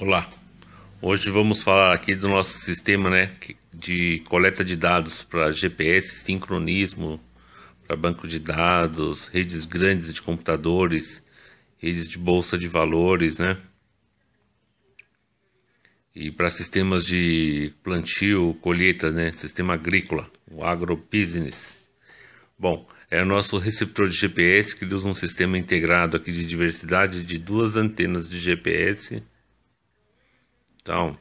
Olá, hoje vamos falar aqui do nosso sistema né, de coleta de dados para GPS, sincronismo, para banco de dados, redes grandes de computadores, redes de bolsa de valores, né? E para sistemas de plantio, colheita, né? Sistema agrícola, o agrobusiness. Bom, é o nosso receptor de GPS que usa um sistema integrado aqui de diversidade de duas antenas de GPS então,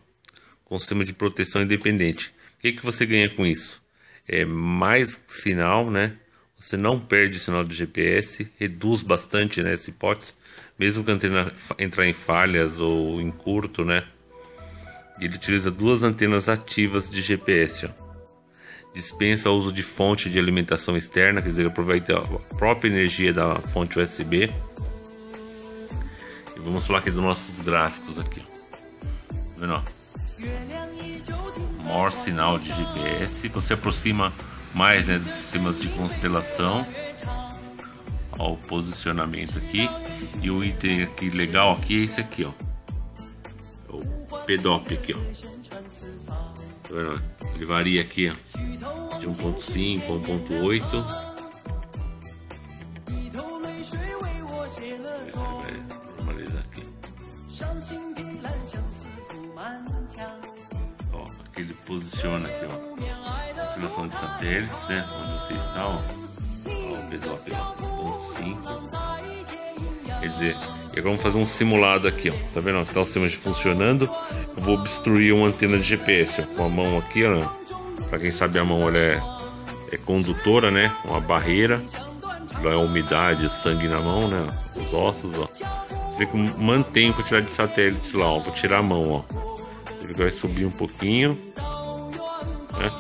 com sistema de proteção independente. O que, que você ganha com isso? É mais sinal, né? Você não perde sinal de GPS, reduz bastante né, essa hipótese, mesmo que a antena entrar em falhas ou em curto, né? Ele utiliza duas antenas ativas de GPS. Ó. Dispensa o uso de fonte de alimentação externa, quer dizer, aproveita a própria energia da fonte USB. E vamos falar aqui dos nossos gráficos aqui. Vendo? Maior sinal de GPS. Você aproxima mais né, dos sistemas de constelação. Ó, o posicionamento aqui. E o item aqui legal aqui é esse aqui, ó. É o PDOP aqui, ó. Tá? Ele varia aqui, ó. De 1.5 a 1.8. Esse vai normalizar aqui. Ó, aqui ele posiciona aqui, ó. Oscilação de satélites, né? Onde você está, ó. Ó, o PDOP 1.5. Quer dizer, e agora vamos fazer um simulado aqui, ó. Tá vendo? Tá o sistema funcionando. Eu vou obstruir uma antena de GPS, ó. Com a mão aqui, ó. Pra quem sabe a mão é, é condutora, né? Uma barreira. Não é umidade, sangue na mão, né? Os ossos, ó. Você vê que mantém a quantidade de satélites lá, ó. Vou tirar a mão, ó. Ele vai subir um pouquinho. Né?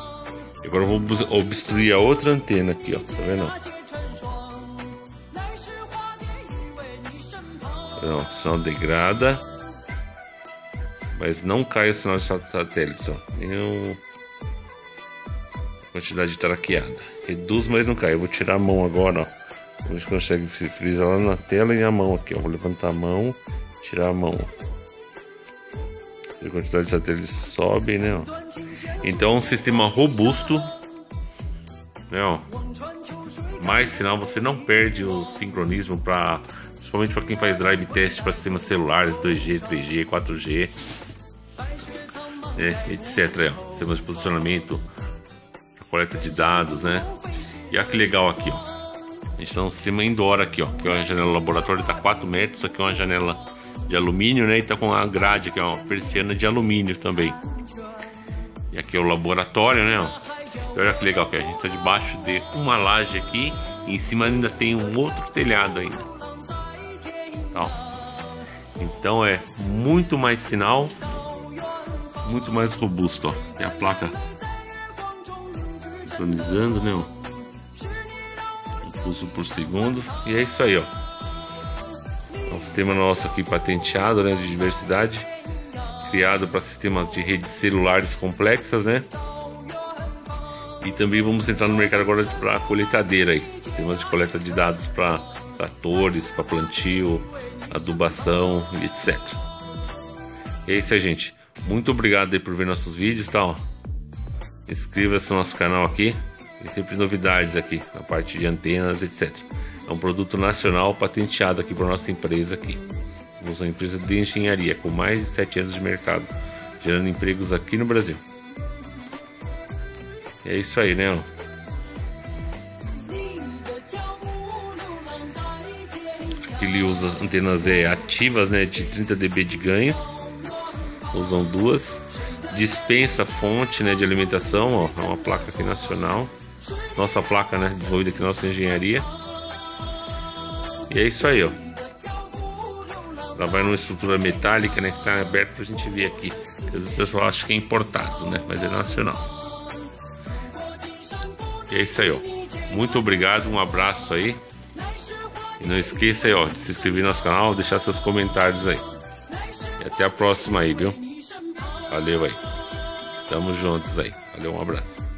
Agora eu vou obstruir a outra antena aqui, ó. Tá vendo? Não, o sinal degrada. Mas não cai o sinal de satélite, ó. Nenhum quantidade traqueada. Reduz, mas não cai. Eu vou tirar a mão agora, ó. A gente consegue frisar lá na tela e a mão aqui, ó. Vou levantar a mão, tirar a mão, a quantidade de satélites sobe, né? Então, um sistema robusto, né? Mais sinal, você não perde o sincronismo para, principalmente para quem faz drive test para sistemas celulares 2G, 3G, 4G, né? etc. Ó. Sistemas de posicionamento, coleta de dados, né? E olha que legal aqui, ó. A gente tem um sistema indoor aqui, ó. Que é uma janela laboratório, tá 4 metros. Aqui é uma janela de alumínio, né? E tá com a grade, que é uma persiana de alumínio também. E aqui é o laboratório, né? Então, olha que legal que a gente está debaixo de uma laje aqui e em cima ainda tem um outro telhado ainda. Então, então é muito mais sinal, muito mais robusto, ó. Tem a placa sincronizando, né? Um pulso por segundo e é isso aí, ó um sistema nosso aqui patenteado, né, de diversidade, criado para sistemas de redes celulares complexas, né? E também vamos entrar no mercado agora para colheitadeira aí, sistemas de coleta de dados para tratores, para plantio, adubação etc. E é isso aí, gente. Muito obrigado aí por ver nossos vídeos, tá? Inscreva-se no nosso canal aqui. Tem sempre novidades aqui na parte de antenas, etc. É um produto nacional patenteado aqui para nossa empresa aqui. Somos uma empresa de engenharia com mais de 7 anos de mercado, gerando empregos aqui no Brasil. É isso aí, né? Aqui ele usa antenas é, ativas né, de 30 dB de ganho. Usam duas. Dispensa fonte né, de alimentação, ó, é uma placa aqui nacional. Nossa placa, né, desenvolvida aqui na nossa engenharia. E é isso aí, ó. Ela vai numa estrutura metálica, né? Que tá aberto pra gente ver aqui. O pessoal acha que é importado, né? Mas é nacional. E é isso aí, ó. Muito obrigado, um abraço aí. E não esqueça aí, ó, de se inscrever no nosso canal, deixar seus comentários aí. E até a próxima aí, viu? Valeu aí. Estamos juntos aí. Valeu, um abraço.